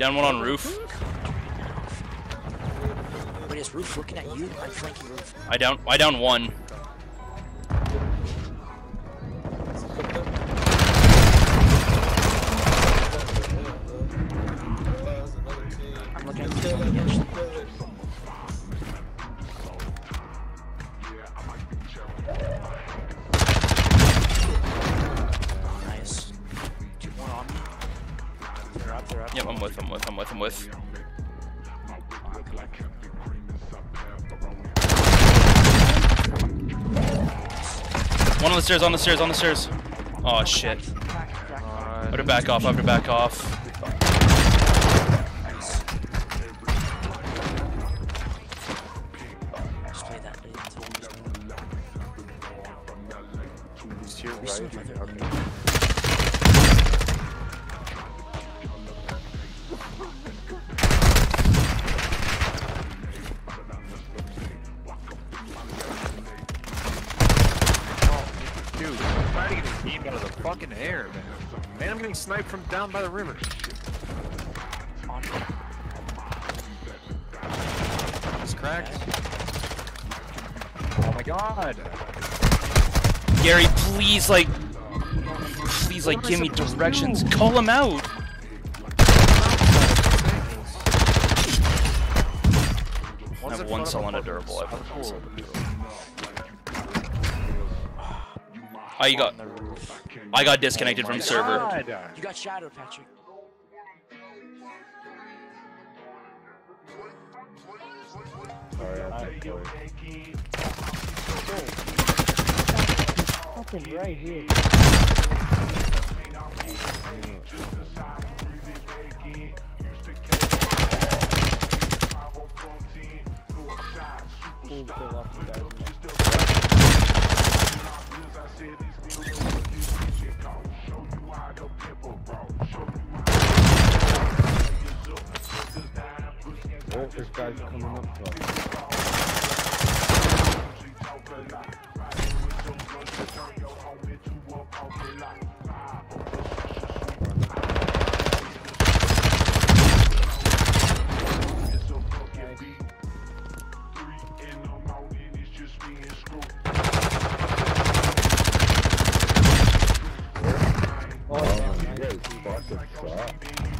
Down one on roof. Wait, is Roof looking at you? I'm flanking Roof. I down I down one. With, I'm with, I'm with. One on the stairs, on the stairs, on the stairs. Oh shit. Crack, crack. I have to back off, I have to back off. Fucking air, man. Man, I'm getting sniped from down by the river. He's cracked. Oh my god. Gary, please, like, please, like, What am I give me directions. Call him out. I have one front of cell and a durable. I have one cool. cell and a durable. Oh, you got, On the roof. I got disconnected Oh from my server. God. You got shadowed, Patrick. Sorry, I can't play. Fucking right here. Full kill off the guys Oh, this guy's coming up to us. Oh, you guys fucking suck.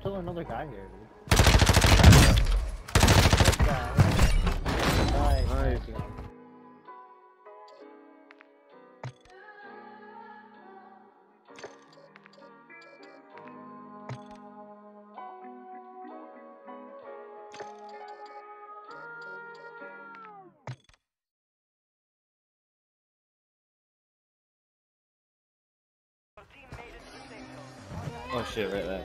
Still another guy here, dude. Oh shit, right there.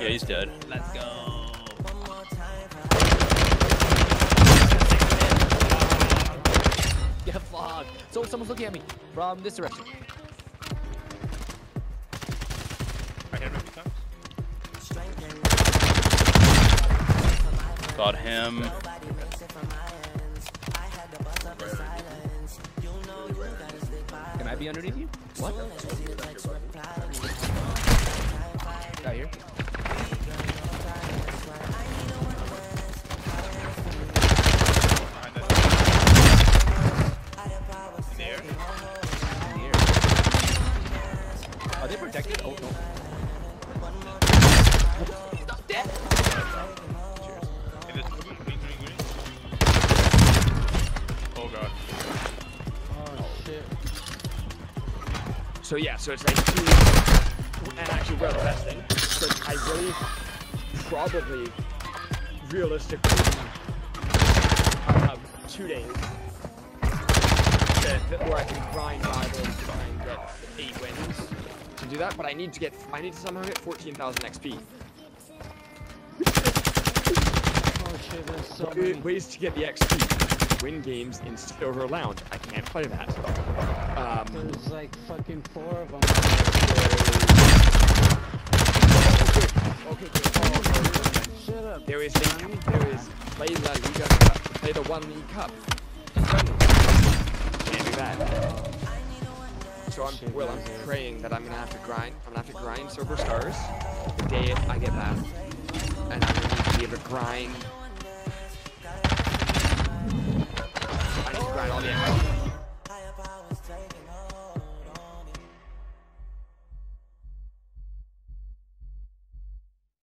Yeah, he's dead. Let's go. Get fucked. So someone's looking at me from this direction. I hit him a few times. Got him. Can I be underneath you? What? Guy here. Air. Are they? Oh no. Stop dead. In this green, green, green, green. Oh god. Oh shit. So yeah, so it's like two, and actually we're thing So I really, probably, realistically, have two days that, that where I can grind rivals to try and get eight wins to do that. But I need to get, I need to somehow get 14,000 XP. Oh shit, there's so many. Ways to get the XP, win games in Silver Lounge. I can't play that. Um, There's like fucking four of them. okay, okay. Shut up. There is Johnny. There is play La Liga Cup. Play the one league cup. Can't do that. So I'm well. I'm praying that I'm gonna have to grind. I'm gonna have to grind Silver Stars the day I get back, and I'm gonna be able to grind.